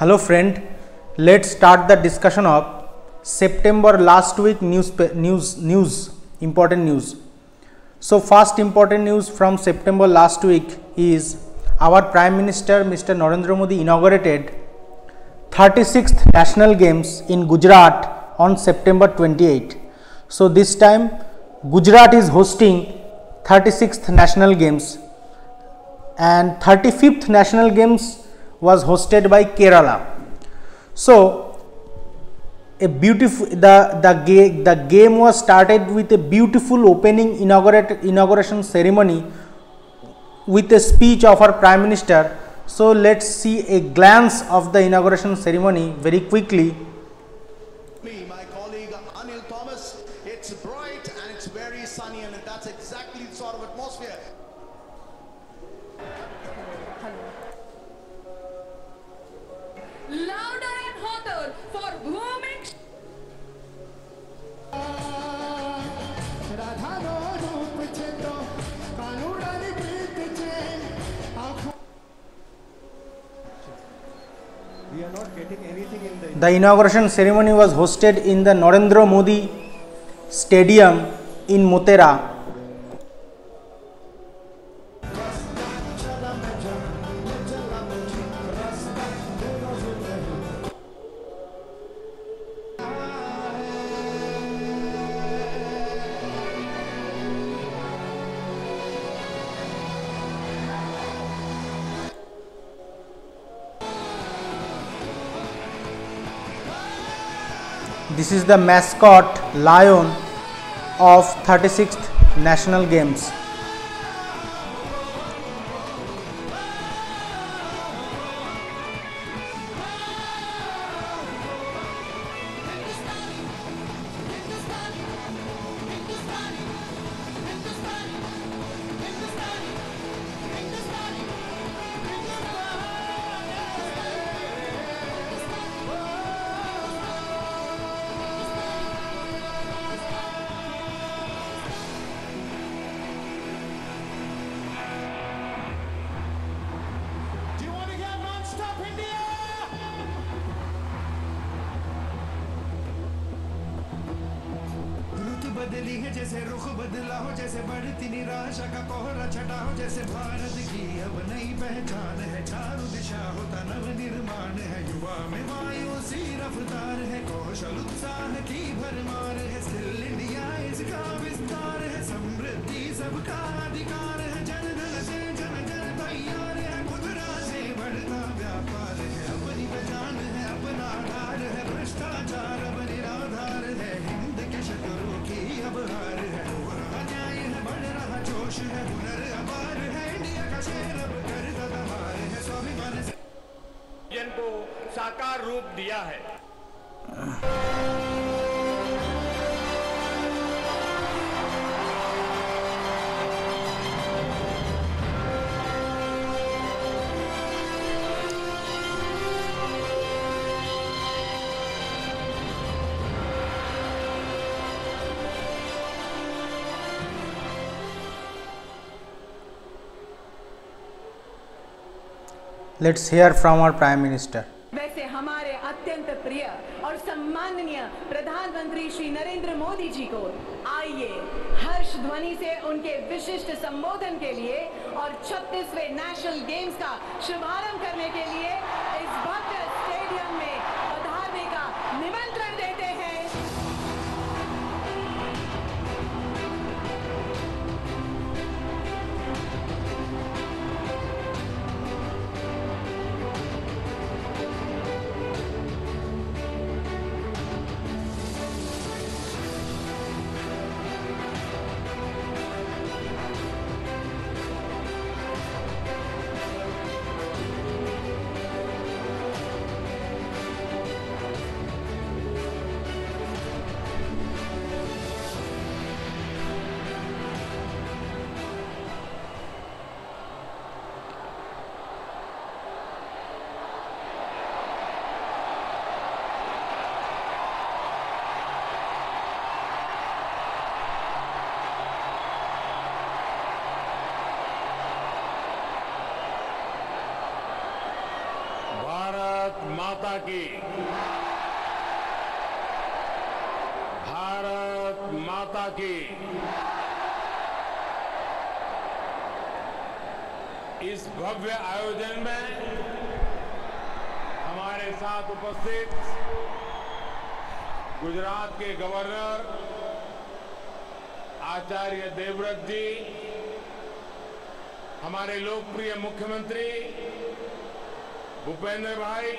Hello friend, let's start the discussion of September last week news news news important news. So first important news from September last week is our Prime Minister Mr. Narendra Modi inaugurated 36th National Games in Gujarat on September 28. So this time Gujarat is hosting 36th National Games and 35th National Games was hosted by Kerala. So a beautiful the the game the game was started with a beautiful opening inaugurate inauguration ceremony with a speech of our prime minister so let's see a glance of the inauguration ceremony very quickly the. inauguration ceremony was hosted in the narendra modi stadium in motera This is the mascot lion of 36th National Games. जैसे रुख बदला हो जैसे बढ़ती निराशा का कोहरा छटा हो जैसे साकार रूप दिया है Let's hear from our Prime Minister. प्रिय और सम्माननीय प्रधानमंत्री श्री नरेंद्र मोदी जी को आइए हर्ष ध्वनि से उनके विशिष्ट संबोधन के लिए और 36वें नेशनल गेम्स का शुभारंभ करने के लिए की। भारत माता की। इस भव्य आयोजन में हमारे साथ उपस्थित गुजरात के गवर्नर आचार्य देवव्रत जी, हमारे लोकप्रिय मुख्यमंत्री भूपेंद्र भाई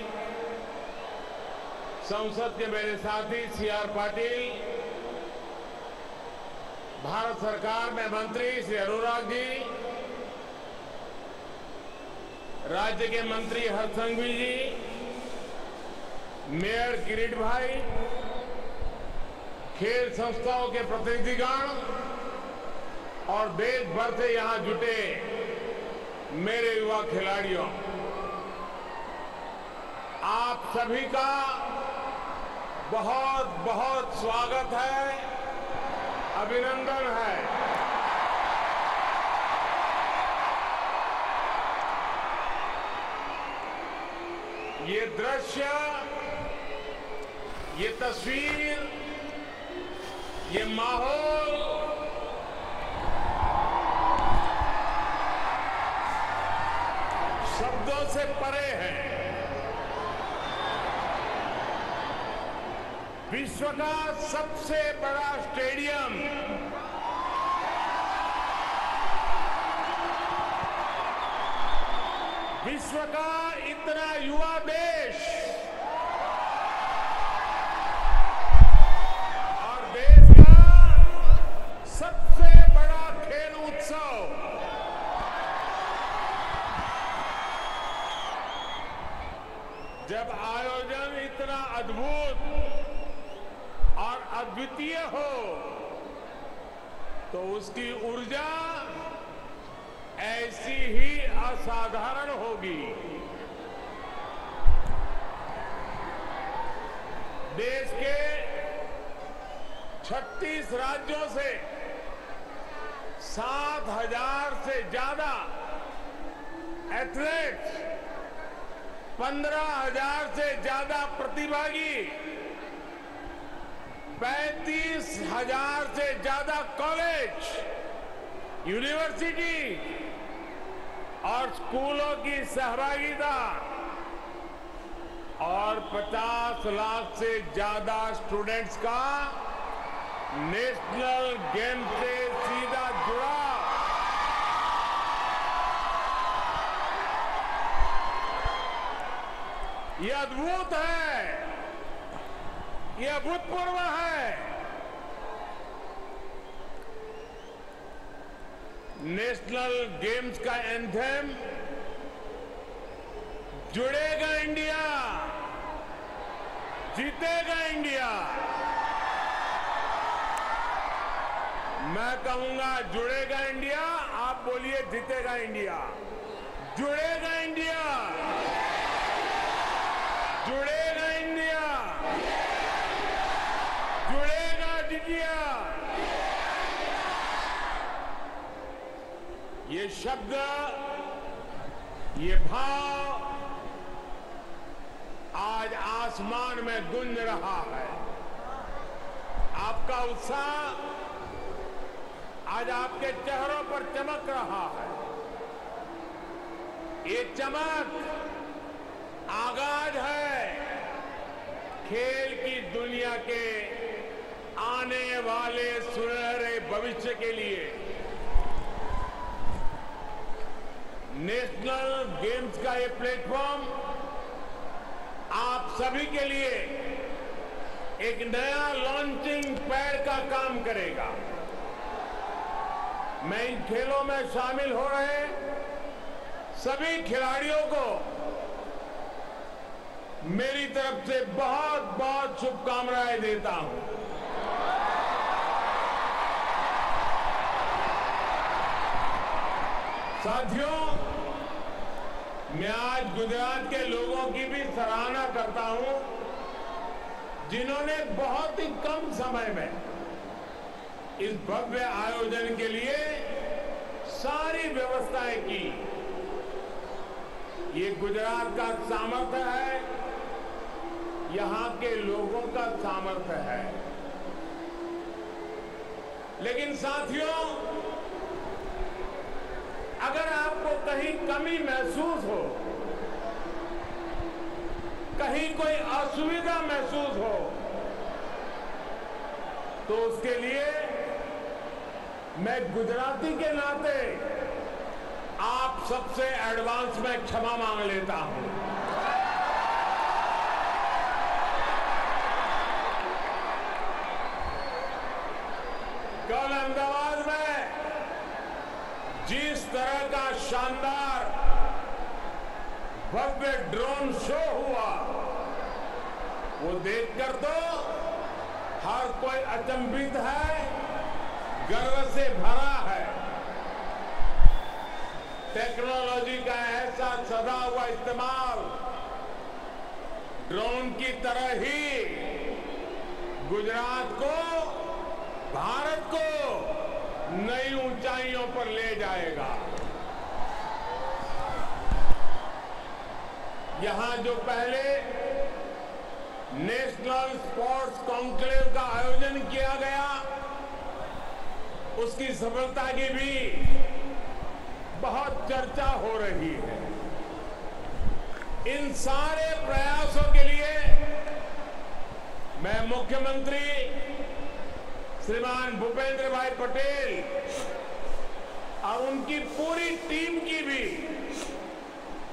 संसद के मेरे साथी सी आर पाटिल, भारत सरकार में मंत्री श्री अनुराग जी, राज्य के मंत्री हरसंघवी जी, मेयर किरीट भाई, खेल संस्थाओं के प्रतिनिधिगण और देश भर से यहाँ जुटे मेरे युवा खिलाड़ियों, आप सभी का बहुत बहुत स्वागत है, अभिनंदन है। ये दृश्य, ये तस्वीर, ये माहौल, शब्दों से परे है। विश्व का सबसे बड़ा स्टेडियम। विश्व का इतना युवा देश। और देश का सबसे बड़ा खेल उत्सव। जब आयोजन इतना अद्भुत अद्वितीय हो तो उसकी ऊर्जा ऐसी ही असाधारण होगी। देश के 36 राज्यों से सात हज़ार से ज़्यादा एथलीट्स, पंद्रह हज़ार से ज़्यादा प्रतिभागी पैंतीस हज़ार से ज़्यादा कॉलेज यूनिवर्सिटी और स्कूलों की सहभागिता और 50 लाख से ज़्यादा स्टूडेंट्स का नेशनल गेम से सीधा जुड़ा ये अद्भुत है। ये अभूतपूर्व है। नेशनल गेम्स का एंथम जुड़ेगा इंडिया, जीतेगा इंडिया। मैं कहूँगा, जुड़ेगा इंडिया, आप बोलिए, जीतेगा इंडिया। जुड़ेगा इंडिया। जुड़ेगा इंडिया। इंडिया ये शब्द, ये भाव आज आसमान में गुंज रहा है। आपका उत्साह आज आपके चेहरों पर चमक रहा है। ये चमक आगाज़ है खेल की दुनिया के आने वाले सुनहरे भविष्य के लिए नेशनल गेम्स का ये प्लेटफॉर्म आप सभी के लिए एक नया लॉन्चिंग पैड का काम करेगा। मैं इन खेलों में शामिल हो रहे सभी खिलाड़ियों को मेरी तरफ़ से बहुत बहुत शुभकामनाएँ देता हूँ। साथियों, मैं आज गुजरात के लोगों की भी सराहना करता हूँ, जिन्होंने बहुत ही कम समय में इस भव्य आयोजन के लिए सारी व्यवस्थाएँ की। ये गुजरात का सामर्थ्य है, यहाँ के लोगों का सामर्थ्य है। लेकिन साथियों अगर आपको कहीं कमी महसूस हो, कहीं कोई असुविधा महसूस हो तो उसके लिए मैं गुजराती के नाते आप सबसे एडवांस में क्षमा मांग लेता हूँ कल अहमदाबाद में जिस तरह का शानदार भव्य ड्रोन शो हुआ। वो देखकर तो हर कोई अचंभित है, गर्व से भरा है। टेक्नोलॉजी का ऐसा सदा हुआ इस्तेमाल। ड्रोन की तरह ही गुजरात को, भारत को नई ऊंचाइयों पर ले जाएगा। यहाँ जो पहले नेशनल स्पोर्ट्स कॉन्क्लेव का आयोजन किया गया, उसकी सफलता की भी बहुत चर्चा हो रही है। इन सारे प्रयासों के लिए मैं मुख्यमंत्री श्रीमान भूपेंद्र भाई पटेल और उनकी पूरी टीम की भी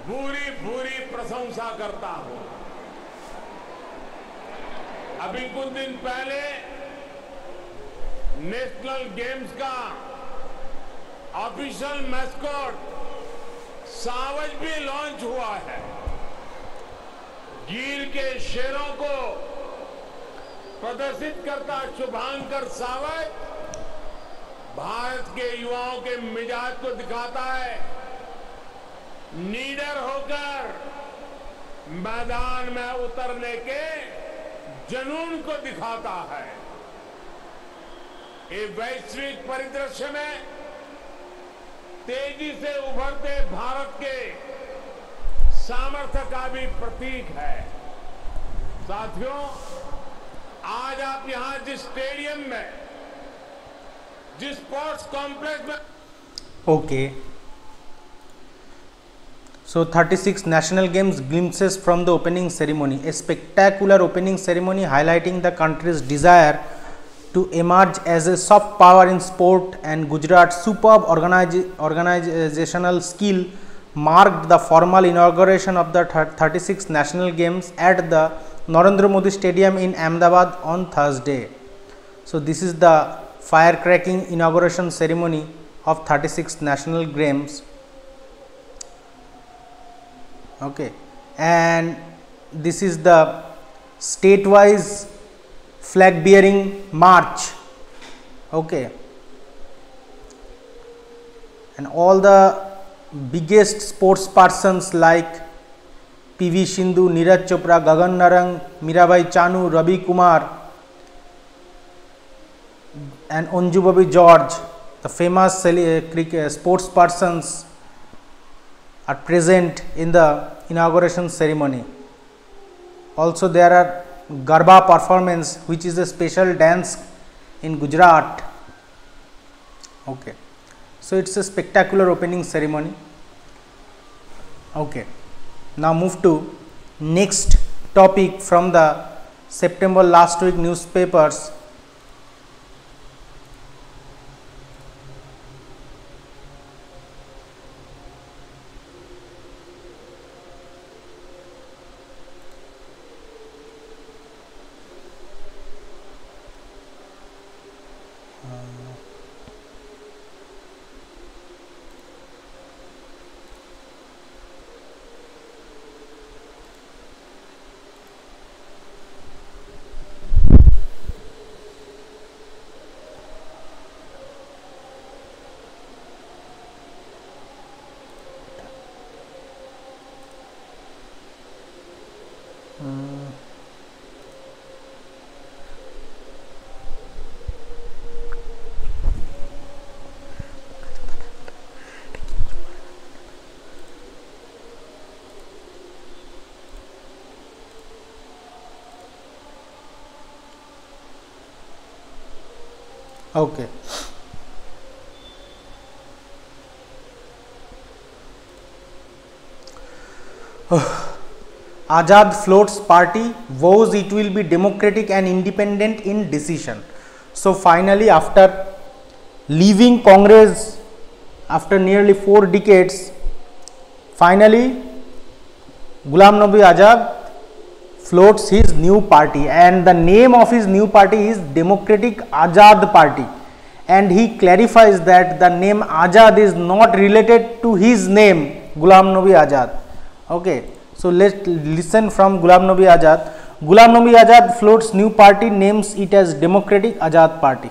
भूरी भूरी प्रशंसा करता हूँ। अभी कुछ दिन पहले नेशनल गेम्स का ऑफिशियल मैस्कॉट सावज भी लॉन्च हुआ है। गिर के शेरों को प्रदर्शित करता शुभांकर सावज। भारत के युवाओं के मिजाज को दिखाता है। नीडर होकर मैदान में उतरने के जुनून को दिखाता है ये वैश्विक परिदृश्य में तेज़ी से उभरते भारत के सामर्थ्य का भी प्रतीक है साथियों, आज आप यहाँ जिस स्टेडियम में, जिस स्पोर्ट्स कॉम्प्लेक्स में okay Okay. So 36 National Games glimpses from the opening ceremony. A spectacular opening ceremony highlighting the country's desire to emerge as a soft power in sport and Gujarat's superb organizational skill marked the formal inauguration of the 36 National Games at the Narendra Modi Stadium in Ahmedabad on Thursday. So, this is the firecracking inauguration ceremony of 36 National Games. Okay, and this is the state-wise flag bearing march. Okay, and all the biggest sports persons like PV Sindhu, Neeraj Chopra, Gagan Narang, Mirabai Chanu, Ravi Kumar, and Anju Bobby George, the famous cricket sports persons, are present in the inauguration ceremony. Also, there are Garba performance, which is a special dance in Gujarat. Okay, so it's a spectacular opening ceremony. Okay, now move to next topic from the September last week newspapers. Azad floats party vows it will be democratic and independent in decision. So finally after leaving Congress after nearly 4 decades finally Gulam Nabi Azad floats his new party and the name of his new party is Democratic Azad Party and he clarifies that the name Azad is not related to his name Gulam Nabi Azad. Okay. So let's listen from Ghulam Nabi Azad. Ghulam Nabi Azad floats new party names it as Democratic Azad Party.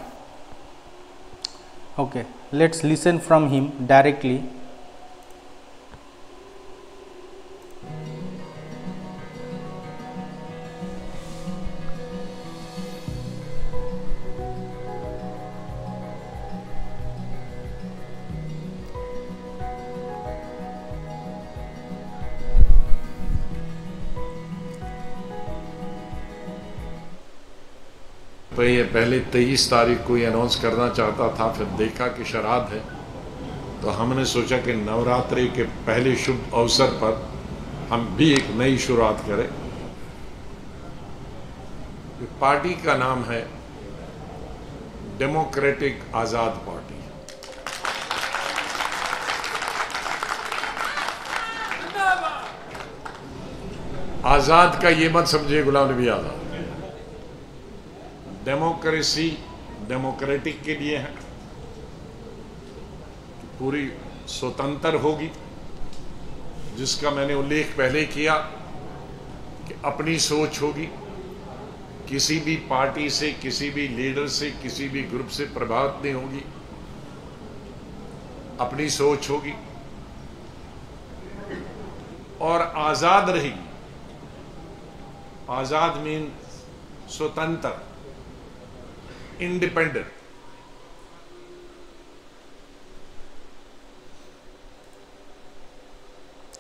Okay. Let's listen from him directly. तो ये पहले तेईस तारीख को ये announce करना चाहता था, फिर देखा कि शराब है। तो हमने सोचा कि नवरात्रि के पहले शुभ अवसर पर हम भी एक नई शुरुआत करें। पार्टी का नाम है डेमोक्रेटिक आज़ाद पार्टी आज़ाद का ये मत समझिए, गुलाम नबी आज़ाद। डेमोक्रेसी डेमोक्रेटिक के लिए है। पूरी स्वतंत्र होगी, जिसका मैंने उल्लेख पहले किया कि अपनी सोच होगी। किसी भी पार्टी से, किसी भी लीडर से, किसी भी ग्रुप से प्रभावित नहीं होगी। अपनी सोच होगी। और आज़ाद रहेगी। आज़ाद मीन स्वतंत्र। Independent.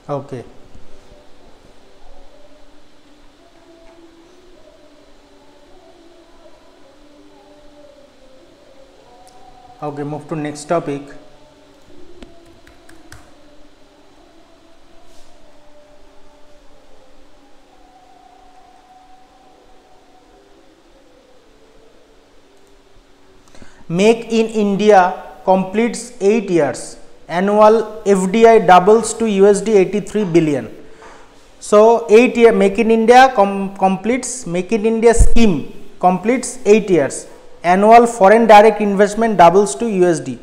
Okay. Okay, move to next topic. Make in India completes 8 years. Annual FDI doubles to USD 83 billion. So, 8 year Make in India com completes Make in India scheme completes 8 years. Annual foreign direct investment doubles to USD.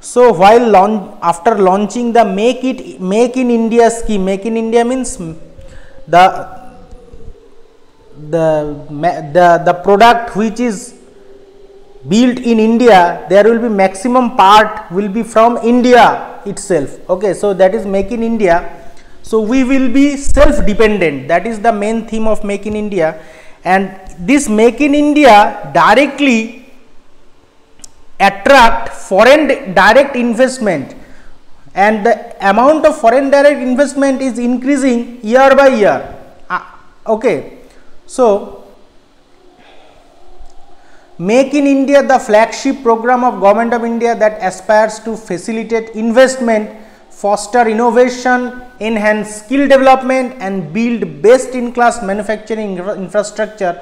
So, while launch, after launching the Make it Make in India scheme, Make in India means the the the the product which is built in India, there will be maximum part will be from India itself. Okay, so that is make in India. So we will be self dependent. That is the main theme of make in India, and this make in India directly attract foreign direct investment and the amount of foreign direct investment is increasing year by year uh, okay so Make in India the flagship program of government of India that aspires to facilitate investment, foster innovation, enhance skill development and build best in class manufacturing infrastructure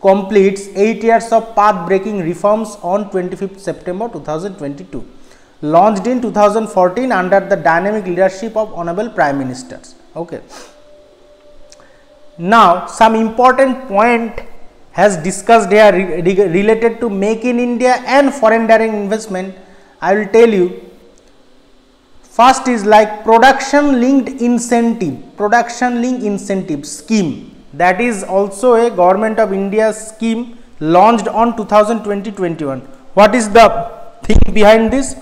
completes 8 years of path breaking reforms on 25th September 2022 launched in 2014 under the dynamic leadership of honorable prime ministers. Okay. Now some important point has discussed here re re related to make in India and foreign direct investment, I will tell you first is like production linked incentive, production linked incentive scheme that is also a government of India scheme launched on 2020-21. What is the thing behind this?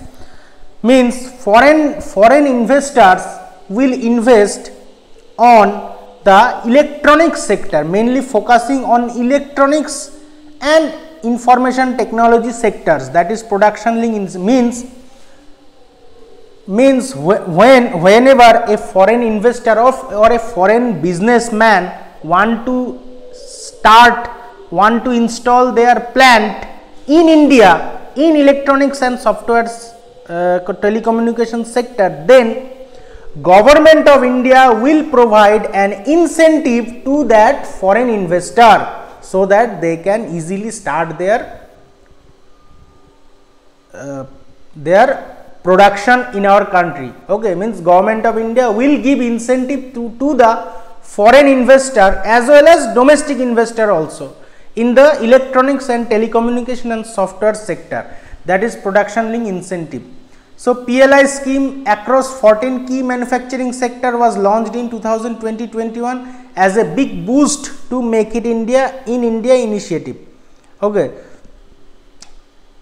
Means foreign foreign investors will invest on the electronics sector mainly focusing on electronics and information technology sectors. That is production link means means when whenever a foreign investor of or a foreign businessman want to start want to install their plant in India in electronics and software uh, telecommunication sector then government of India will provide an incentive to that foreign investor so that they can easily start their uh, their production in our country. Okay means government of india will give incentive to to the foreign investor as well as domestic investor also in the electronics and telecommunication and software sector. That is production link incentive so PLI scheme across 14 key manufacturing sector was launched in 2020-21 as a big boost to make it India in India initiative. Okay.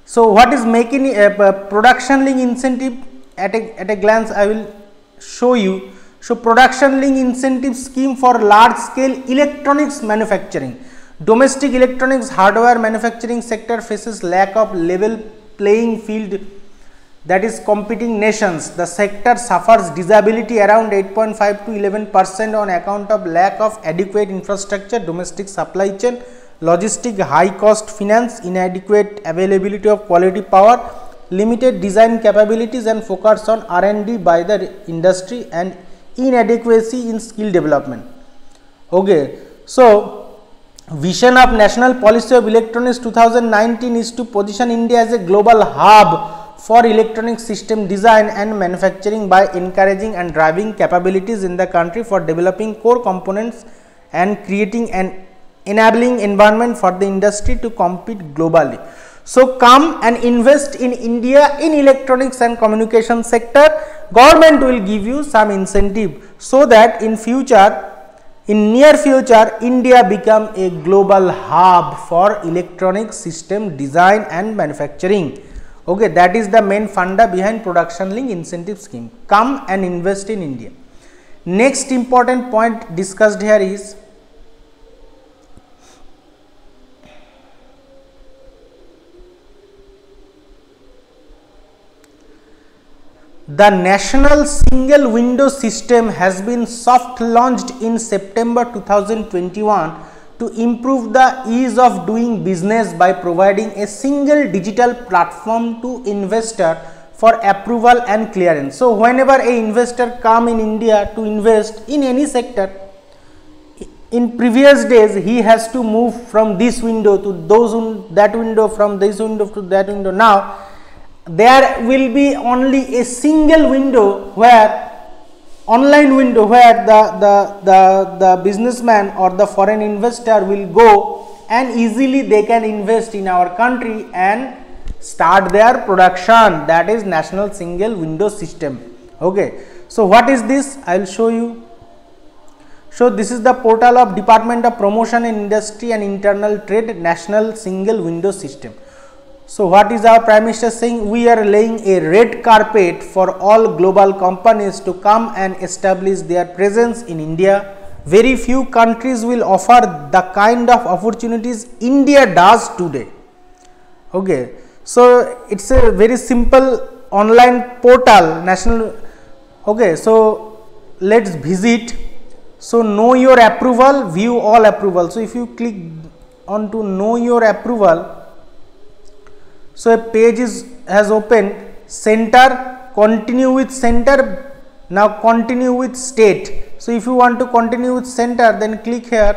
So what is making a uh, production link incentive at a, at a glance I will show you. So production link incentive scheme for large scale electronics manufacturing. Domestic electronics hardware manufacturing sector faces lack of level playing field that is competing nations. The sector suffers disability around 8.5 to 11 percent on account of lack of adequate infrastructure, domestic supply chain, logistic high cost finance, inadequate availability of quality power, limited design capabilities and focus on R&D by the industry and inadequacy in skill development. Okay. So, vision of national policy of electronics 2019 is to position India as a global hub for electronic system design and manufacturing by encouraging and driving capabilities in the country for developing core components and creating an enabling environment for the industry to compete globally. So, come and invest in India in electronics and communication sector, government will give you some incentive so that in future in near future India become a global hub for electronic system design and manufacturing okay that is the main funda behind production link incentive scheme. Come and invest in india. Next important point discussed here is The national single window system has been soft launched in September 2021 to improve the ease of doing business by providing a single digital platform to investor for approval and clearance. So, whenever a investor come in India to invest in any sector, in previous days he has to move from this window to those that window from this window to that window. Now, there will be only a single window where online window where the, the, the, the businessman or the foreign investor will go and easily they can invest in our country and start their production. That is national single window system. Okay. So what is this? I will show you. So this is the portal of department of promotion in industry and internal trade national single window system so, what is our Prime Minister saying? We are laying a red carpet for all global companies to come and establish their presence in India. Very few countries will offer the kind of opportunities India does today. Okay. So, it is a very simple online portal national. Okay. So, let us visit. So, know your approval, view all approval. So, if you click on to know your approval, so, a page is has opened center continue with center now continue with state. So, if you want to continue with center then click here.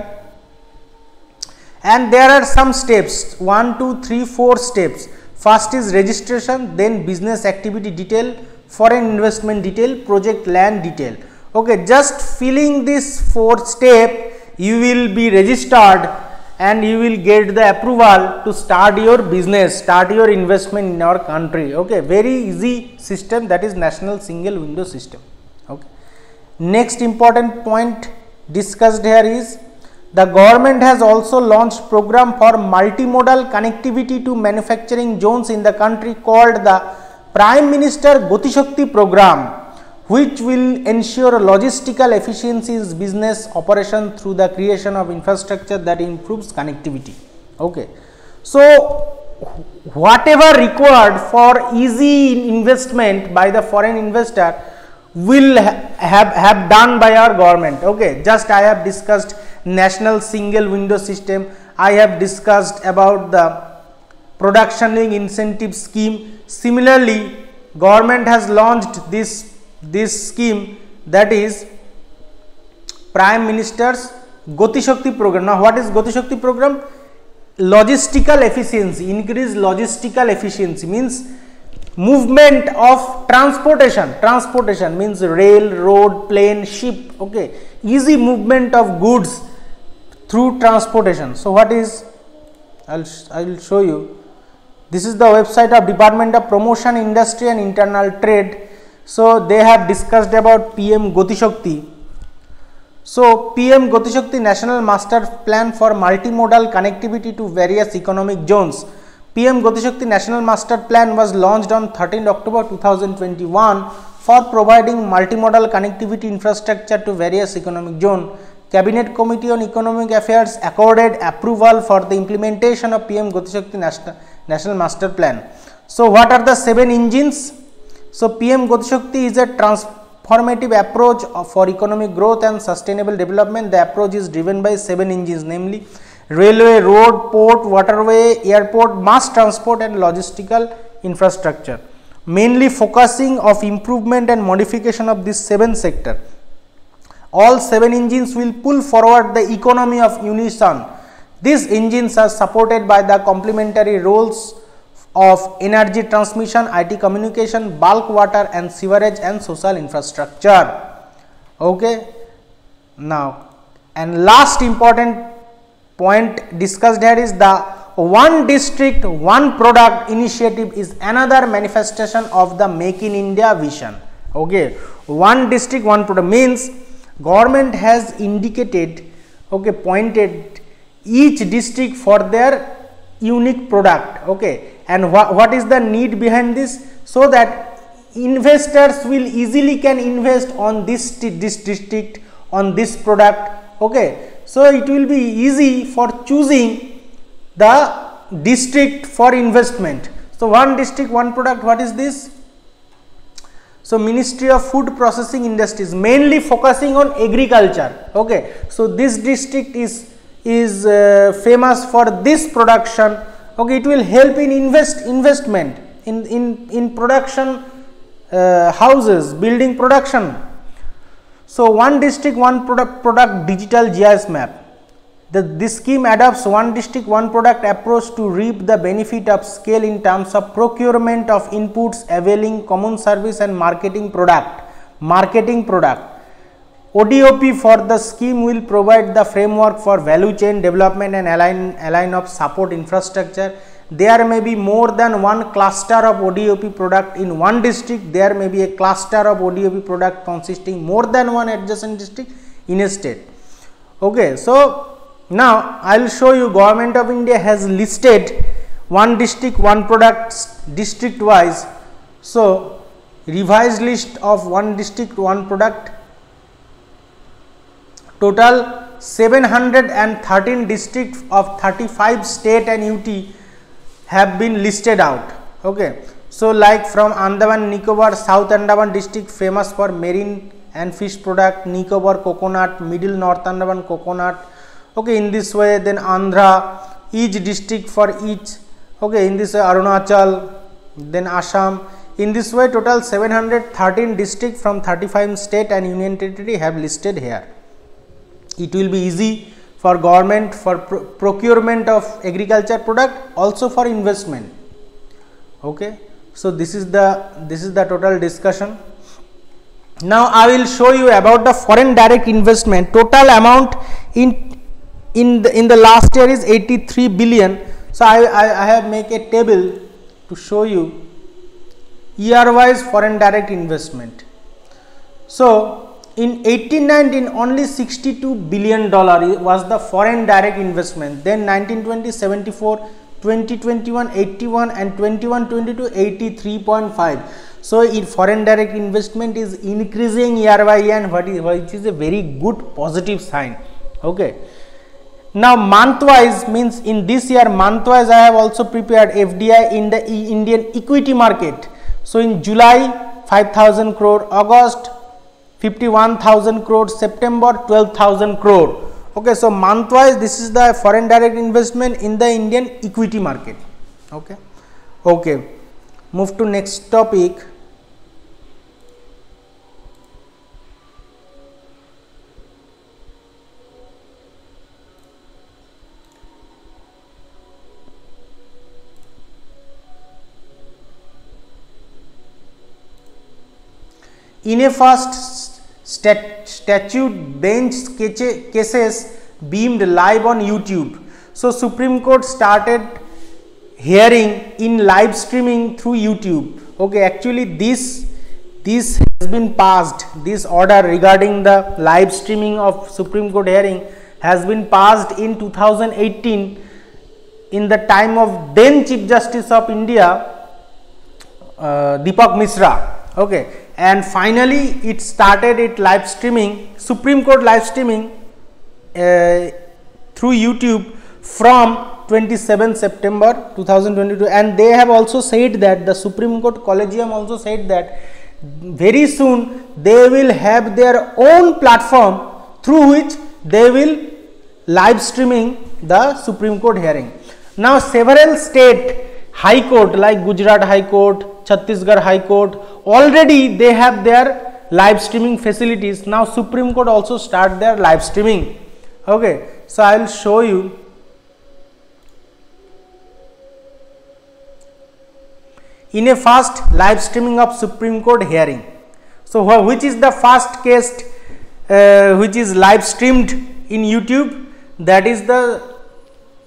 And there are some steps 1 2 3 4 steps. First is registration then business activity detail foreign investment detail project land detail. Okay just filling this fourth step you will be registered and you will get the approval to start your business, start your investment in our country. Okay, very easy system that is national single window system. Okay. Next important point discussed here is the government has also launched program for multimodal connectivity to manufacturing zones in the country called the Prime Minister Gati Shakti program which will ensure logistical efficiencies business operation through the creation of infrastructure that improves connectivity. Okay. So, whatever required for easy investment by the foreign investor will ha have, have done by our government. Okay. Just I have discussed national single window system, I have discussed about the production incentive scheme. Similarly, government has launched this, this scheme that is Prime Minister's Goti Shakti program. Now, what is Goti Shakti program? Logistical efficiency, increase logistical efficiency means movement of transportation. Transportation means rail, road, plane, ship. Okay, easy movement of goods through transportation. So, what is I will I will show you. This is the website of Department of Promotion, Industry and Internal Trade. So, they have discussed about PM Goti Shakti so, PM Gati Shakti National Master Plan for Multimodal Connectivity to various economic zones. PM Gati Shakti National Master Plan was launched on 13 October 2021 for providing multimodal connectivity infrastructure to various economic zones. Cabinet Committee on Economic Affairs accorded approval for the implementation of PM Gati Shakti National, National Master Plan. So, what are the seven engines? So, PM Gati Shakti is a transformative approach for economic growth and sustainable development, the approach is driven by seven engines namely railway, road, port, waterway, airport, mass transport and logistical infrastructure mainly focusing of improvement and modification of this seven sector. All seven engines will pull forward the economy of unison. These engines are supported by the complementary roles of energy transmission, IT communication, bulk water and sewerage and social infrastructure. Okay. Now, and last important point discussed here is the one district one product initiative is another manifestation of the make in India vision. Okay. One district one product means government has indicated okay pointed each district for their unique product okay and wh what is the need behind this? So that investors will easily can invest on this this district on this product okay? So it will be easy for choosing the district for investment. So one district one product what is this? So ministry of food processing industries mainly focusing on agriculture okay? So this district is is uh, famous for this production okay it will help in invest investment in in in production uh, houses building production. So one district one product product digital gis map. The, this scheme adopts one district one product approach to reap the benefit of scale in terms of procurement of inputs availing common service and marketing product marketing product ODOP for the scheme will provide the framework for value chain development and align, align of support infrastructure. There may be more than one cluster of ODOP product in one district. There may be a cluster of ODOP product consisting more than one adjacent district in a state. Okay, so now I will show you government of India has listed one district one product district wise. So revised list of one district one product total 713 district of 35 state and UT have been listed out okay so like from Andaman Nicobar south Andaman district famous for marine and fish product Nicobar coconut middle north Andaman coconut okay in this way then Andhra each district for each okay in this way Arunachal then Assam in this way total 713 district from 35 state and union territory have listed here it will be easy for government for pro procurement of agriculture product also for investment. Okay? So this is the this is the total discussion. Now i will show you about the foreign direct investment. Total amount in in the in the last year is 83 billion. So i i, I have make a table to show you year wise foreign direct investment. So in 1819 only 62 billion dollar was the foreign direct investment. Then 1920 74 2021 81 and 21 22 83.5 so in foreign direct investment is increasing year by year and what is which is a very good positive sign. Okay. Now month wise means in this year month wise i have also prepared fdi in the indian equity market. So in july 5000 crore. August 51,000 crore, September 12,000 crore. Okay, so month wise this is the foreign direct investment in the Indian equity market. okay okay move to next topic in a first stat statute bench cases beamed live on youtube. So supreme court started hearing in live streaming through youtube. Okay actually this this has been passed. This order regarding the live streaming of supreme court hearing has been passed in 2018 in the time of then chief justice of india uh, deepak misra. Okay and finally it started it live streaming supreme court live streaming uh, through youtube from 27 september 2022 and they have also said that the supreme court collegium also said that very soon they will have their own platform through which they will live streaming the supreme court hearing. Now several state high court like gujarat high court chhattisgarh high court already they have their live streaming facilities. Now supreme court also start their live streaming. Okay so i will show you. In a fast live streaming of supreme court hearing. So which is the first case uh, which is live streamed in youtube? That is the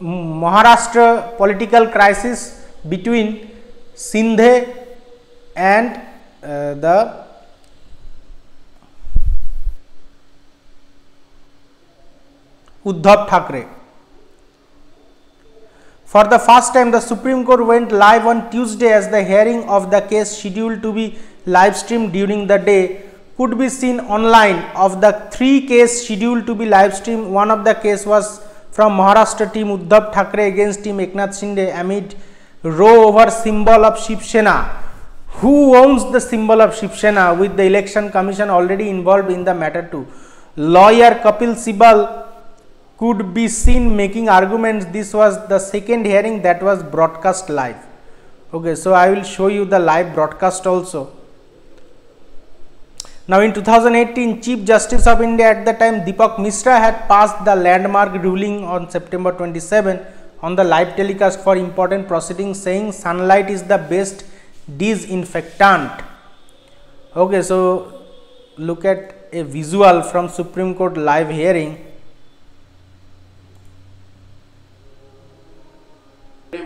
maharashtra political crisis between Shinde and uh, the Uddhav Thackeray. For the first time, the Supreme Court went live on Tuesday as the hearing of the case scheduled to be live streamed during the day could be seen online. Of the three cases scheduled to be live streamed, one of the case was from Maharashtra team Uddhav Thackeray against team Eknath Shinde amid row over symbol of Shiv Sena. Who owns the symbol of Shiv Sena with the election commission already involved in the matter too? Lawyer Kapil Sibal could be seen making arguments. This was the second hearing that was broadcast live. Okay, so I will show you the live broadcast also. Now in 2018, Chief Justice of India at the time Deepak Misra had passed the landmark ruling on September 27 on the live telecast for important proceedings saying sunlight is the best disinfectant. Okay, so look at a visual from Supreme Court live hearing.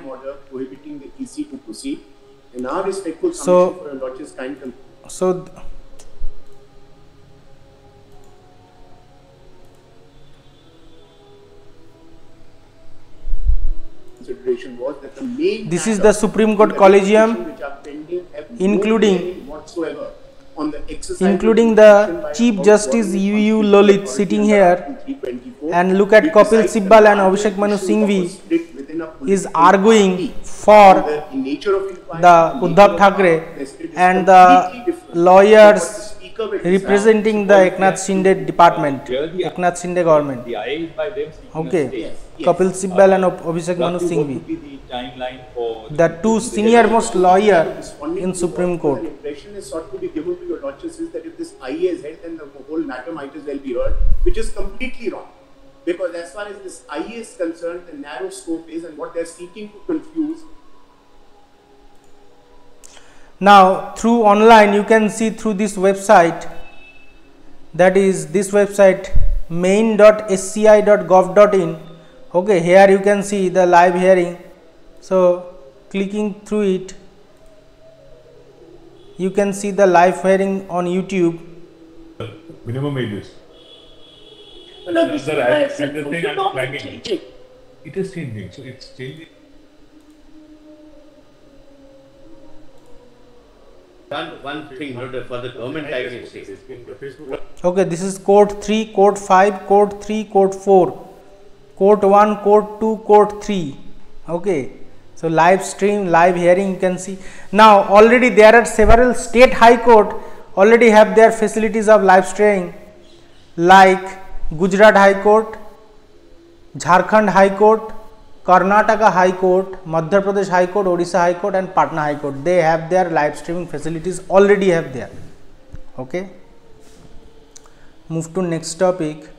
order prohibiting the EC to proceed. Our respectful So- for your kind con- So consideration was that the main This is the Supreme Court Collegium, which are pending including- whatsoever on the exercise including the Chief Justice UU Lalit sitting here and look at Kapil Sibal and Abhishek Manu issue of a Singhvi split within a is arguing for The nature of the Uddhav Thackeray power vested is and the lawyers So what the speaker will decide representing the Eknath Shinde department, Eknath Shinde government. The IA is by them Okay, stay. Yes, yes. Kapil Sibal and Abhishek Manu Singhvi, the the two senior most lawyer in Supreme Court. An impression is sought to be given to your lordships is that if this IA is held, then the whole matter might as well be heard, which is completely wrong. Because as far as this IA is concerned, the narrow scope is, and what they're seeking to confuse Now through online you can see through this website that is this website main.sci.gov.in okay here you can see the live hearing so clicking through it you can see the live hearing on youtube minimum wages. No, this- Sir, I- I the thing I'm flagging. It is changing. So it's changing. One, thing, for the government okay this is court 3 court 5 court 3 court 4 court 1 court 2 court 3 okay so live stream live hearing you can see. Now already there are several state high court already have their facilities of live streaming like gujarat high court jharkhand high court Karnataka High Court, Madhya Pradesh High Court, Odisha High Court and Patna High Court. They have their live streaming facilities already have there. Okay. Move to next topic.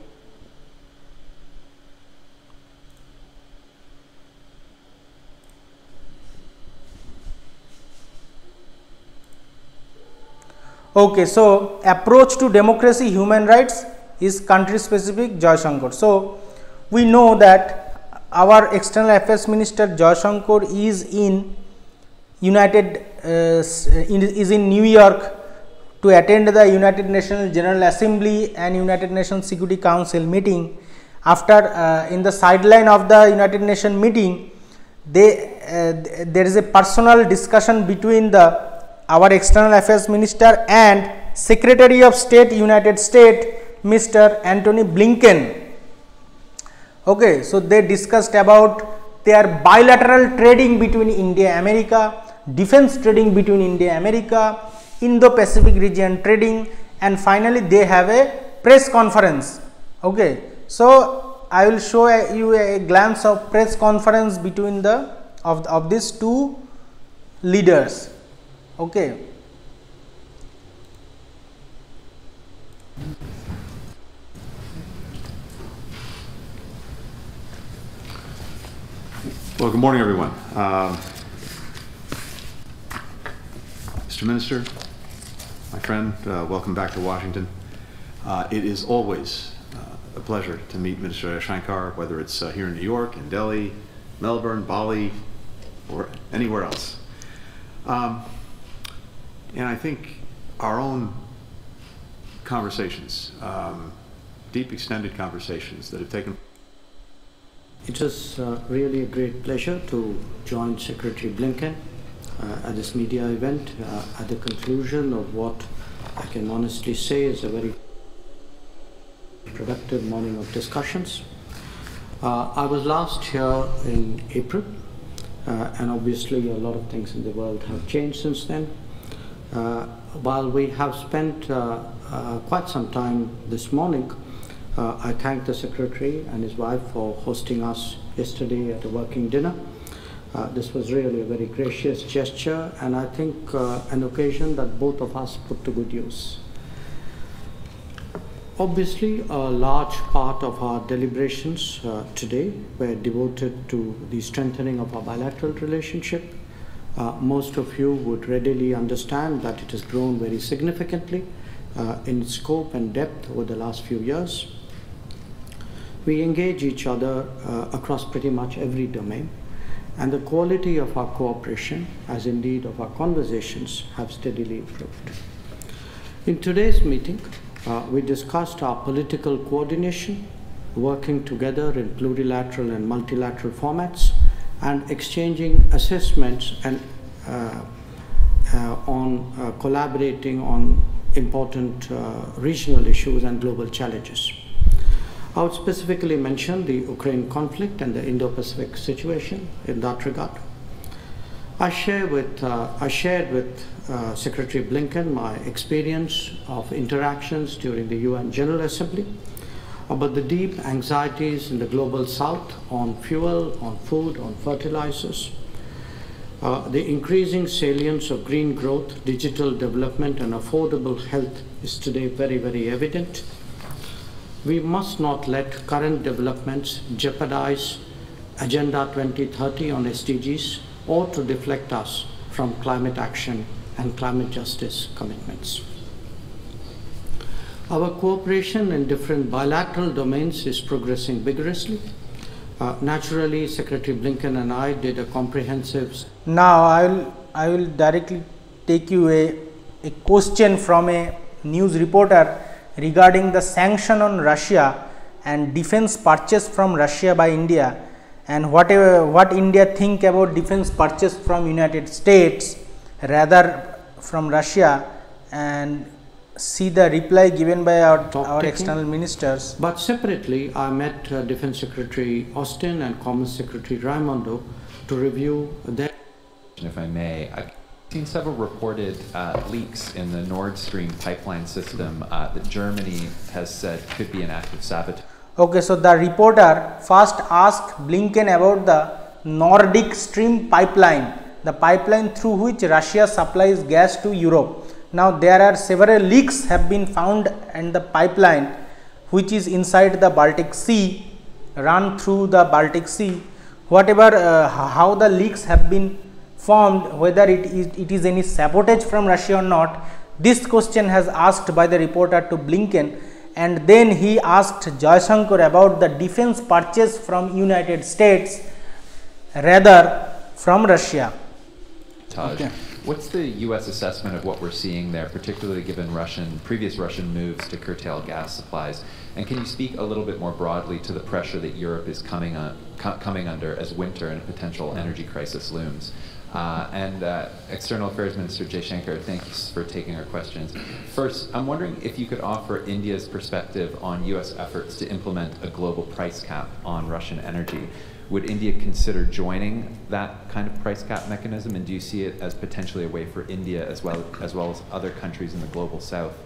Okay, so approach to democracy, human rights is country specific Jaishankar. So we know that our external affairs minister Jaishankar is in United uh, is in New York to attend the United Nations General Assembly and United Nations Security Council meeting. After uh, in the sideline of the United Nations meeting, they uh, there is a personal discussion between the our external affairs minister and secretary of state united states mr antony blinken okay so they discussed about their bilateral trading between india america defense trading between india america indo pacific region trading and finally they have a press conference okay so i will show you a glance of press conference between the of, of these two leaders Okay. Well, good morning, everyone. Um, Mr. Minister, my friend, uh, welcome back to Washington. Uh, it is always uh, a pleasure to meet Minister Shankar, whether it's uh, here in New York, in Delhi, Melbourne, Bali, or anywhere else. Um, and I think our own conversations, um, deep extended conversations that have taken it is uh, really a great pleasure to join Secretary Blinken uh, at this media event uh, at the conclusion of what I can honestly say is a very productive morning of discussions. Uh, I was last here in April, uh, and obviously a lot of things in the world have changed since then. Uh, while we have spent quite some time this morning, I thank the Secretary and his wife for hosting us yesterday at a working dinner. Uh, this was really a very gracious gesture and I think uh, an occasion that both of us put to good use. Obviously, a large part of our deliberations uh, today were devoted to the strengthening of our bilateral relationship uh, most of you would readily understand that it has grown very significantly uh, in scope and depth over the last few years. We engage each other uh, across pretty much every domain, and the quality of our cooperation, as indeed of our conversations, have steadily improved. In today's meeting, uh, we discussed our political coordination, working together in plurilateral and multilateral formats, and exchanging assessments and uh, uh, on uh, collaborating on important regional issues and global challenges. I would specifically mention the Ukraine conflict and the Indo-Pacific situation in that regard. I, share with, uh, I shared with uh, Secretary Blinken my experience of interactions during the UN General Assembly about the deep anxieties in the global south on fuel, on food, on fertilizers. Uh, the increasing salience of green growth, digital development, and affordable health is today very, very evident. We must not let current developments jeopardize Agenda 2030 on SDGs or to deflect us from climate action and climate justice commitments. Our cooperation in different bilateral domains is progressing vigorously. Uh, naturally, Secretary Blinken and I did a comprehensive. Now, I will I will directly take you a, a question from a news reporter regarding the sanction on Russia and defense purchase from Russia by India and whatever what India think about defense purchase from United States rather from Russia and see the reply given by our, our external ministers. But separately, I met uh, Defense Secretary Austin and Commerce Secretary Raimondo to review their. If I may, I've seen several reported uh, leaks in the Nord Stream pipeline system uh, that Germany has said could be an act of sabotage. Okay, so the reporter first asked Blinken about the Nordic Stream pipeline, the pipeline through which Russia supplies gas to Europe. Now there are several leaks have been found and the pipeline which is inside the Baltic Sea run through the Baltic Sea. Whatever uh, how the leaks have been formed, whether it is, it is any sabotage from Russia or not, this question has asked by the reporter to Blinken and then he asked Jaishankar about the defense purchase from United States rather from Russia. Taj, Okay. what's the U.S. assessment of what we're seeing there, particularly given Russian previous Russian moves to curtail gas supplies? And can you speak a little bit more broadly to the pressure that Europe is coming on, co- coming under as winter and a potential energy crisis looms? Uh, and uh, External Affairs Minister Jaishankar, thanks for taking our questions. First, I'm wondering if you could offer India's perspective on U.S. efforts to implement a global price cap on Russian energy. Would India consider joining that kind of price cap mechanism, and do you see it as potentially a way for India as well as well as other countries in the global south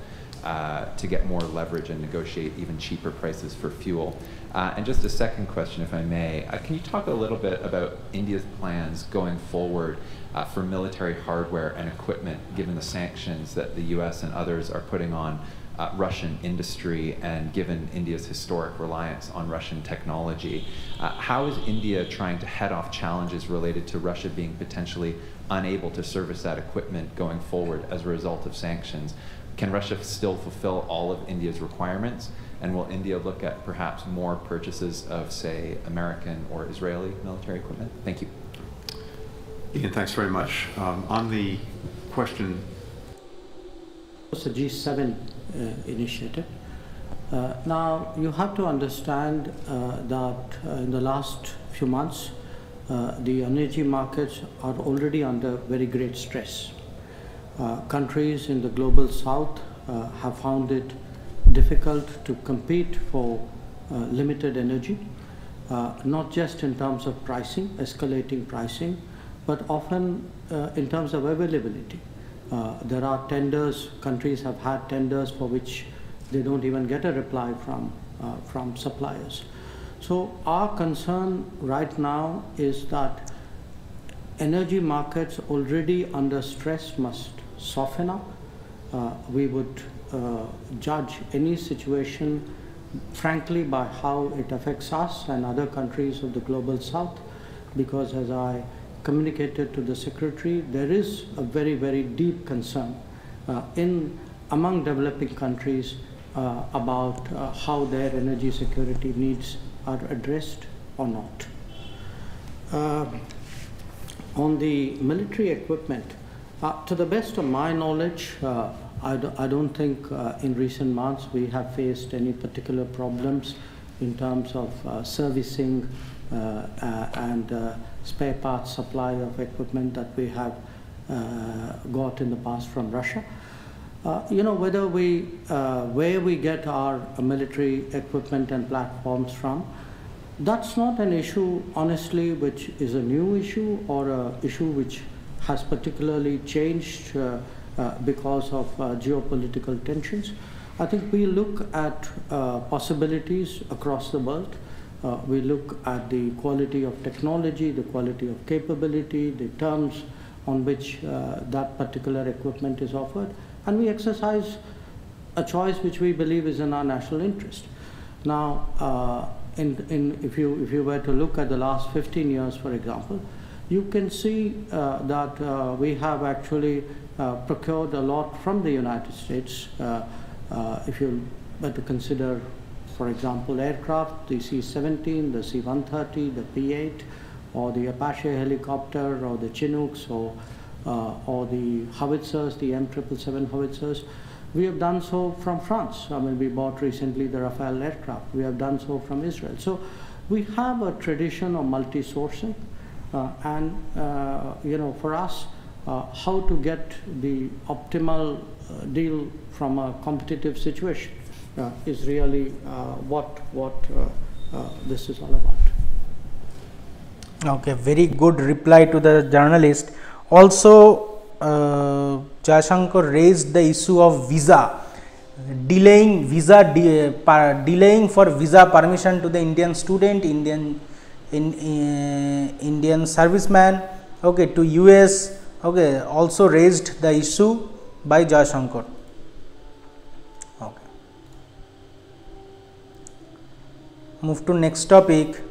uh, to get more leverage and negotiate even cheaper prices for fuel? Uh, and just a second question, if I may, uh, can you talk a little bit about India's plans going forward uh, for military hardware and equipment, given the sanctions that the U.S. and others are putting on uh, Russian industry and given India's historic reliance on Russian technology. Uh, how is India trying to head off challenges related to Russia being potentially unable to service that equipment going forward as a result of sanctions? Can Russia still fulfill all of India's requirements? And will India look at perhaps more purchases of, say, American or Israeli military equipment? Thank you. Ian, thanks very much. Um, on the question was a G7 uh, initiative. Uh, now, you have to understand uh, that uh, in the last few months, uh, the energy markets are already under very great stress. Uh, countries in the global south have found it difficult to compete for limited energy, not just in terms of pricing, escalating pricing, but often in terms of availability. Uh, there are tenders, countries have had tenders for which they don't even get a reply from, uh, from suppliers. So our concern right now is that energy markets already under stress must soften up. Uh, we would uh, judge any situation frankly by how it affects us and other countries of the global south because as I communicated to the secretary, there is a very, very deep concern uh, in among developing countries uh, about uh, how their energy security needs are addressed or not. Uh, on the military equipment, to the best of my knowledge, I, do, I don't think in recent months we have faced any particular problems in terms of servicing and spare parts supply of equipment that we have uh, got in the past from Russia. Uh, you know, whether we, uh, where we get our military equipment and platforms from, that's not an issue, honestly, which is a new issue or an issue which has particularly changed uh, uh, because of uh, geopolitical tensions. I think we look at possibilities across the world. Uh, we look at the quality of technology, the quality of capability, the terms on which uh, that particular equipment is offered, and we exercise a choice which we believe is in our national interest. Now, uh, in, in, if, you, if you were to look at the last 15 years, for example, you can see uh, that uh, we have actually uh, procured a lot from the United States. if you were to consider for example, aircraft, the C-17, the C-130, the P-8, or the Apache helicopter, or the Chinooks, or, or the howitzers, the M777 howitzers. We have done so from France. I mean, we bought recently the Rafale aircraft. We have done so from Israel. So we have a tradition of multi-sourcing. Uh, and, uh, you know, for us, uh, how to get the optimal uh, deal from a competitive situation uh, is really uh, what what uh, this is all about. Okay, very good reply to the journalist. Also, uh, Jaishankar raised the issue of visa. delaying visa de, par, delaying for visa permission to the Indian student, Indian in uh, Indian serviceman, okay, to US, okay, also raised the issue by Jaishankar. Okay. Move to next topic.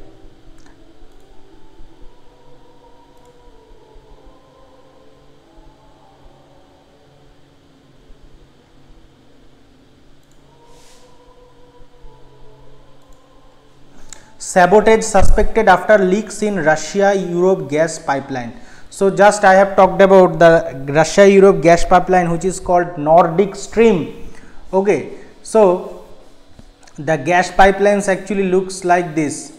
Sabotage suspected after leaks in Russia Europe gas pipeline. So, just I have talked about the Russia Europe gas pipeline which is called Nordic Stream. Okay. So, the gas pipelines actually looks like this.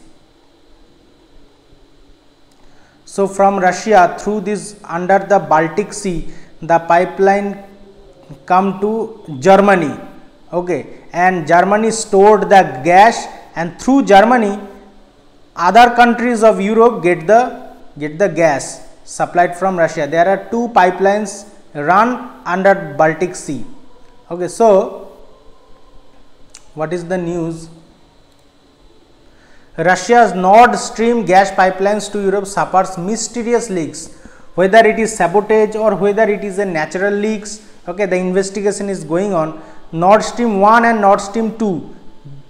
So, from Russia through this under the Baltic Sea the pipeline come to Germany okay and Germany stored the gas and through Germany other countries of Europe get the get the gas supplied from Russia. There are two pipelines run under Baltic Sea. Okay, so what is the news? Russia's Nord Stream gas pipelines to Europe suffers mysterious leaks. Whether it is sabotage or whether it is a natural leaks, okay, the investigation is going on. Nord Stream 1 and Nord Stream 2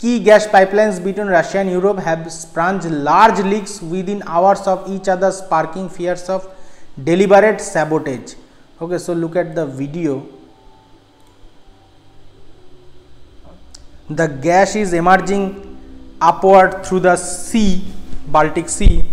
Key gas pipelines between Russia and Europe have sprung large leaks within hours of each other sparking fears of deliberate sabotage. Okay, so look at the video. The gas is emerging upward through the sea, Baltic Sea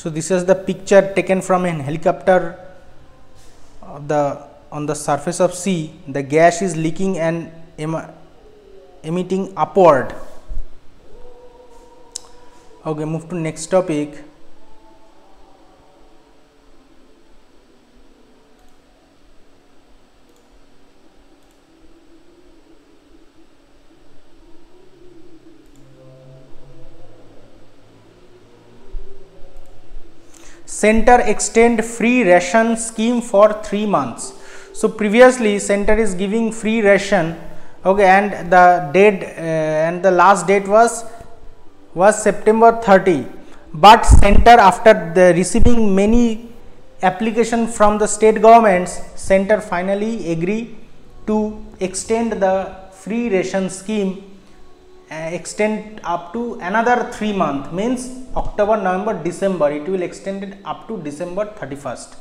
So, this is the picture taken from an helicopter the on the surface of sea the gas is leaking and em emitting upward. Okay, move to next topic. Center extend free ration scheme for 3 months. So, previously center is giving free ration okay, and the date uh, and the last date was was September 30, but center after the receiving many application from the state governments center finally agree to extend the free ration scheme Uh, extend up to another 3 month means October, November, December it will extend it up to December 31st.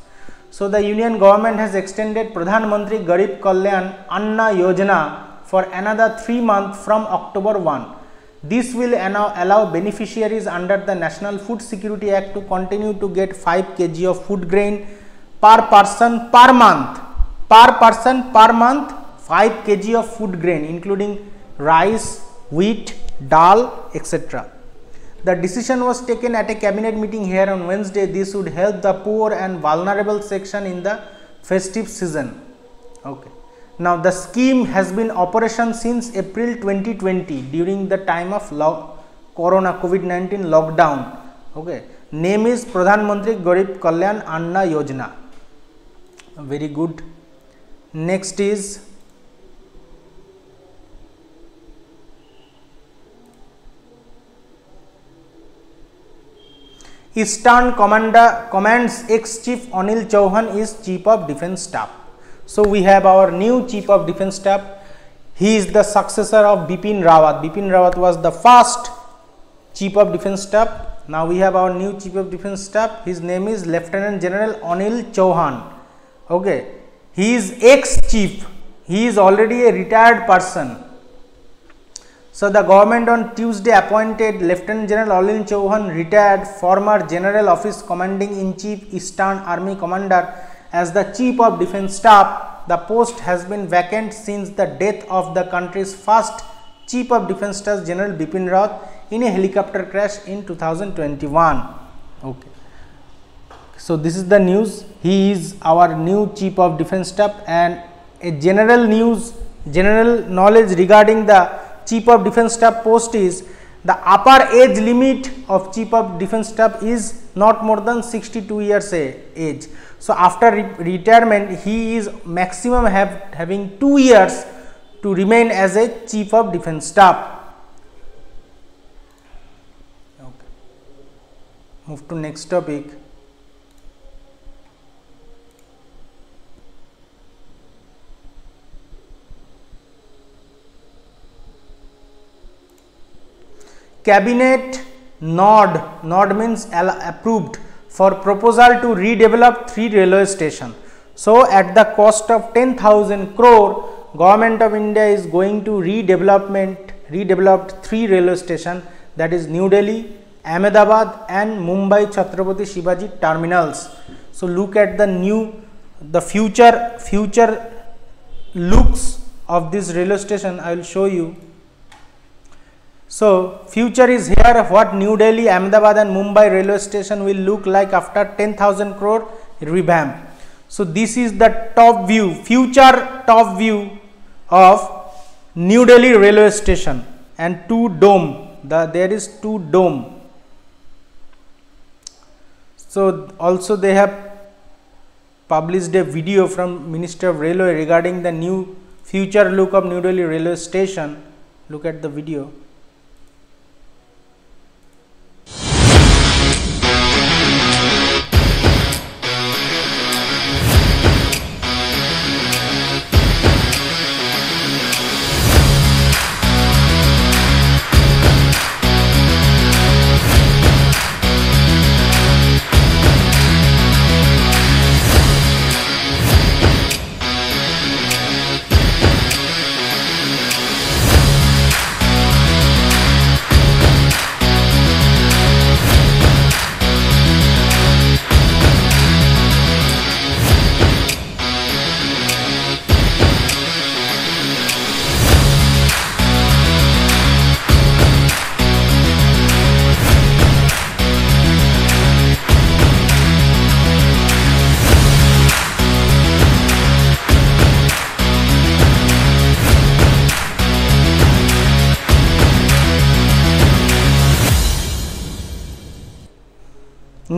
So, the union government has extended Pradhan Mantri Garib Kalyan Anna Yojana for another 3 month from October 1. This will allow, allow beneficiaries under the National Food Security Act to continue to get 5 kg of food grain per person per month. Per person per month 5 kg of food grain including rice, wheat, dal, etc. The decision was taken at a cabinet meeting here on Wednesday. This would help the poor and vulnerable section in the festive season. Okay. Now, the scheme has been operation since April 2020 during the time of corona COVID-19 lockdown. Okay. Name is Pradhan Mantri Garib Kalyan Anna Yojana. Very good. Next is Eastern Commander Command's ex-chief Anil Chauhan is Chief of Defence Staff. So, we have our new Chief of Defence Staff. He is the successor of Bipin Rawat. Bipin Rawat was the first Chief of Defence Staff. Now, we have our new Chief of Defence Staff. His name is Lieutenant General Anil Chauhan. Okay. He is ex-chief. He is already a retired person so, the government on Tuesday appointed Lieutenant General Anil Chauhan, retired former General Office Commanding in Chief Eastern Army Commander as the Chief of Defence Staff. The post has been vacant since the death of the country's first Chief of Defence Staff General Bipin Rawat in a helicopter crash in 2021. Okay. So, this is the news. He is our new Chief of Defence Staff and a general news, general knowledge regarding the Chief of Defence Staff post is the upper age limit of Chief of Defence Staff is not more than 62 years age. So, after re retirement he is maximum have having 2 years to remain as a Chief of Defence Staff. Okay. Move to next topic. Cabinet nod, nod means approved for proposal to redevelop three railway station. So, at the cost of 10,000 crore, government of India is going to redevelopment, redeveloped three railway station that is New Delhi, Ahmedabad and Mumbai Chhatrapati Shivaji terminals. So, look at the new, the future, future looks of this railway station I will show you. So, future is here of what New Delhi, Ahmedabad and Mumbai railway station will look like after 10,000 crore revamp. So, this is the top view, future top view of New Delhi railway station and two dome, the there is two dome. So, also they have published a video from Minister of Railway regarding the new future look of New Delhi railway station. Look at the video.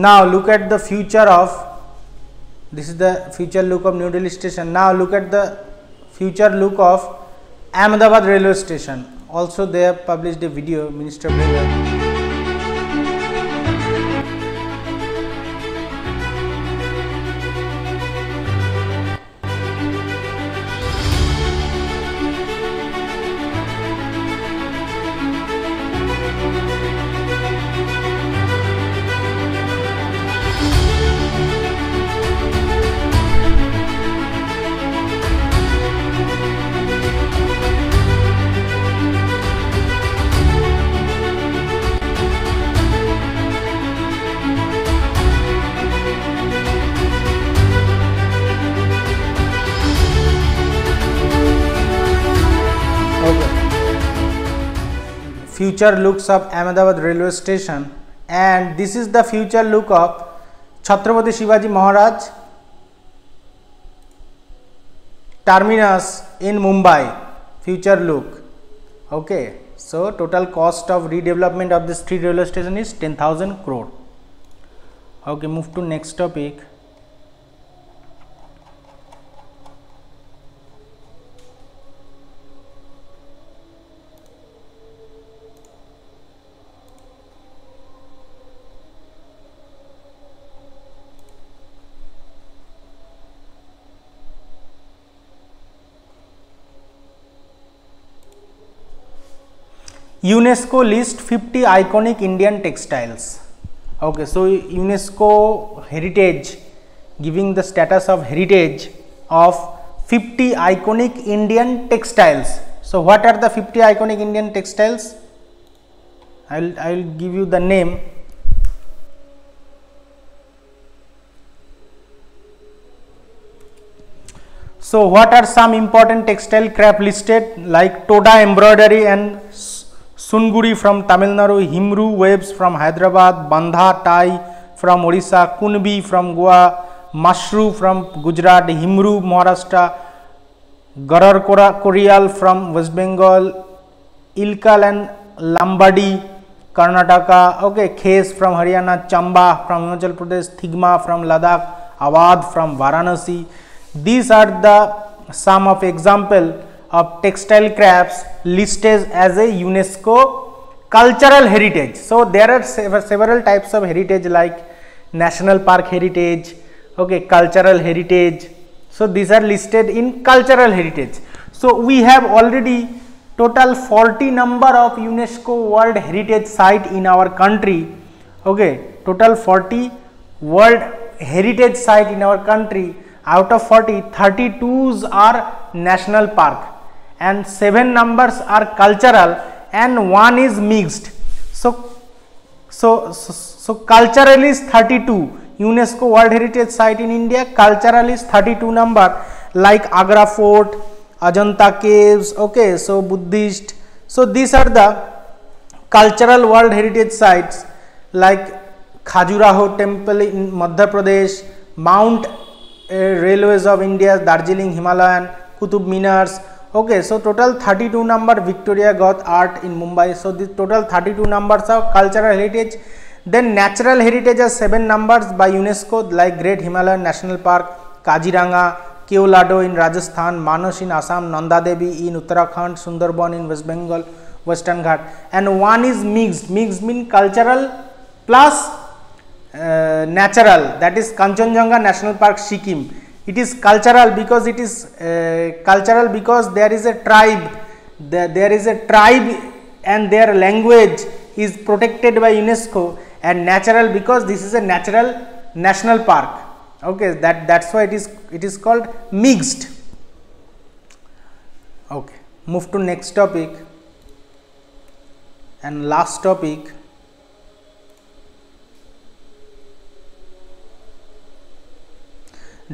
Now look at the future of this is the future look of New Delhi station. Now look at the future look of Ahmedabad railway station. Also they have published a video Minister future looks of Ahmedabad railway station. And this is the future look of Chhatrapati Shivaji Maharaj terminus in Mumbai. Future look. Okay so total cost of redevelopment of this three railway station is 10000 crore. Okay move to next topic UNESCO list 50 iconic Indian textiles. Okay, so UNESCO heritage giving the status of heritage of 50 iconic Indian textiles. So, what are the 50 iconic Indian textiles? I will I will give you the name. So what are some important textile craft listed like Toda embroidery and Sunguri from Tamil Nadu, Himru webs from Hyderabad, Bandha tie from Orissa, Kunbi from Goa, Mashru from Gujarat, Himru Maharashtra, Garar Korial from West Bengal, Ilkal and Lambadi Karnataka, okay, Khes from Haryana, Chamba from Himachal Pradesh, Thigma from Ladakh, Awadh from Varanasi. These are the some of example of textile crafts listed as a UNESCO cultural heritage. So there are several types of heritage like national park heritage, okay, cultural heritage. So these are listed in cultural heritage. So we have already total 40 number of UNESCO World Heritage Site in our country. Okay, total 40 World Heritage Site in our country. Out of 40, 32s are national park and 7 numbers are cultural and 1 is mixed. So, so, so, so cultural is 32. UNESCO World Heritage Site in India, cultural is 32 number like Agra Fort, Ajanta caves, okay, so Buddhist. So these are the cultural world heritage sites like Khajuraho temple in Madhya Pradesh, Mount uh, Railways of India, Darjeeling Himalayan, Kutub Minars. Okay, so total 32 number Victoria Gauth art in Mumbai. So the total 32 numbers of cultural heritage. Then natural heritage has 7 numbers by UNESCO like Great Himalayan National Park, Kaziranga, Keoladeo in Rajasthan, Manas in Assam, Nanda Devi in Uttarakhand, Sundarban in West Bengal, Western Ghat and one is mixed, mixed mean cultural plus uh, natural that is Kanchenjunga National Park Sikkim. It is cultural because it is uh, cultural because there is a tribe, there, there is a tribe and their language is protected by UNESCO and natural because this is a natural national park. Okay that that's why it is it is called mixed. Okay move to next topic. And last topic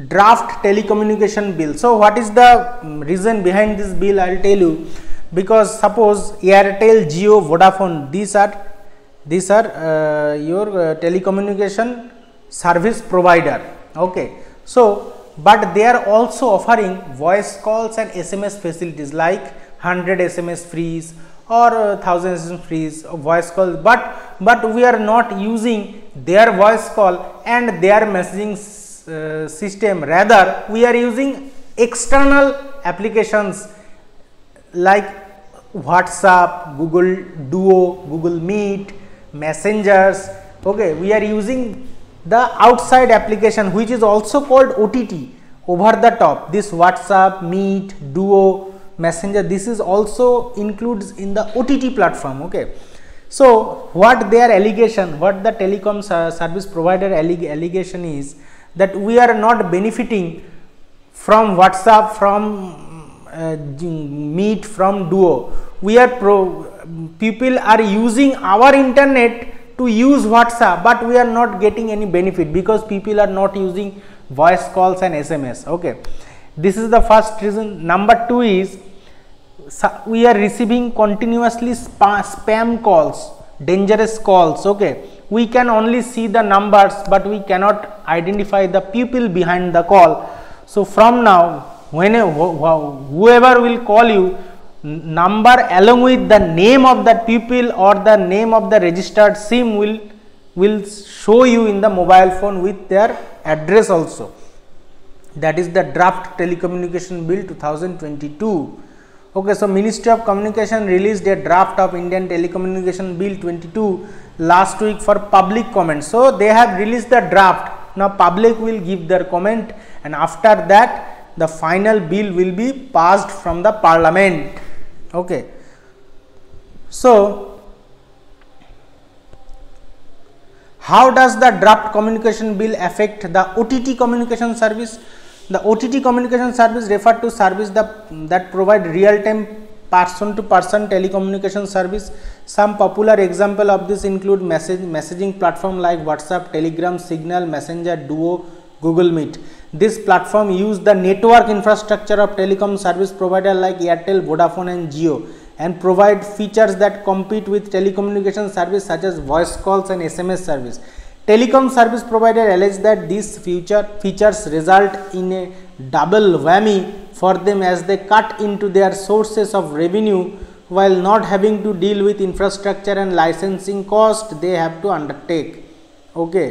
draft telecommunication bill. So what is the reason behind this bill? I'll tell you. Because suppose airtel jio vodafone these are these are uh, your uh, telecommunication service provider. Okay. So but they are also offering voice calls and sms facilities like 100 sms frees or uh, 1000 sms frees voice calls. But but we are not using their voice call and their messaging uh, system. Rather we are using external applications like whatsapp google duo google meet messengers. Okay we are using the outside application which is also called OTT over the top. This WhatsApp, Meet, Duo, Messenger this is also includes in the OTT platform okay. So what their allegation what the telecom service provider alleg allegation is that we are not benefiting from WhatsApp from uh, Meet from Duo we are pro people are using our internet to use WhatsApp, but we are not getting any benefit because people are not using voice calls and SMS. Okay, this is the first reason. Number two is we are receiving continuously spam calls, dangerous calls. Okay, we can only see the numbers, but we cannot identify the people behind the call. So from now, whenever whoever will call you number along with the name of that people or the name of the registered sim will will show you in the mobile phone with their address also. That is the draft telecommunication bill 2022 okay so ministry of communication released a draft of indian telecommunication bill 22 last week for public comment. So they have released the draft. Now public will give their comment and after that the final bill will be passed from the parliament. Okay. So how does the draft communication bill affect the ott communication service? The ott communication service refer to service that, that provide real time person to person telecommunication service. Some popular example of this include message messaging platform like whatsapp telegram signal messenger duo google meet. This platform use the network infrastructure of telecom service provider like airtel vodafone and jio and provide features that compete with telecommunication service such as voice calls and sms service. Telecom service provider allege that these future features result in a double whammy for them as they cut into their sources of revenue while not having to deal with infrastructure and licensing cost they have to undertake. Okay.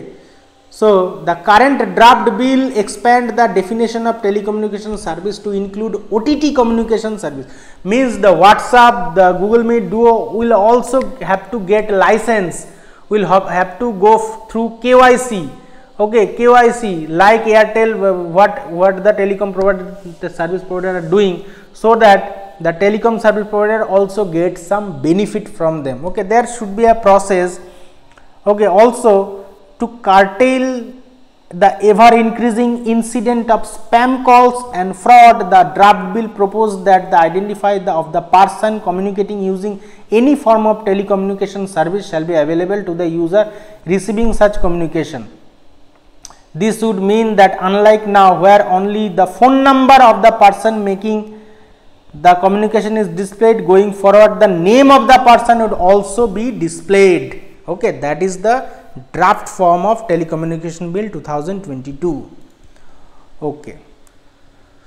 So the current draft bill expand the definition of telecommunication service to include ott communication service. Means the whatsapp the google meet duo will also have to get license will have, have to go through kyc okay kyc like airtel what what the telecom provider the service provider are doing so that the telecom service provider also gets some benefit from them. Okay there should be a process. Okay also to curtail the ever increasing incident of spam calls and fraud the draft bill proposed that the identify the, of the person communicating using any form of telecommunication service shall be available to the user receiving such communication this would mean that unlike now where only the phone number of the person making the communication is displayed going forward the name of the person would also be displayed. Okay that is the draft form of telecommunication bill 2022 okay.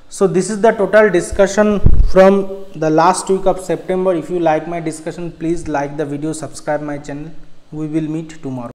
So this is the total discussion from the last week of september. If you like my discussion please like the video subscribe my channel. We will meet tomorrow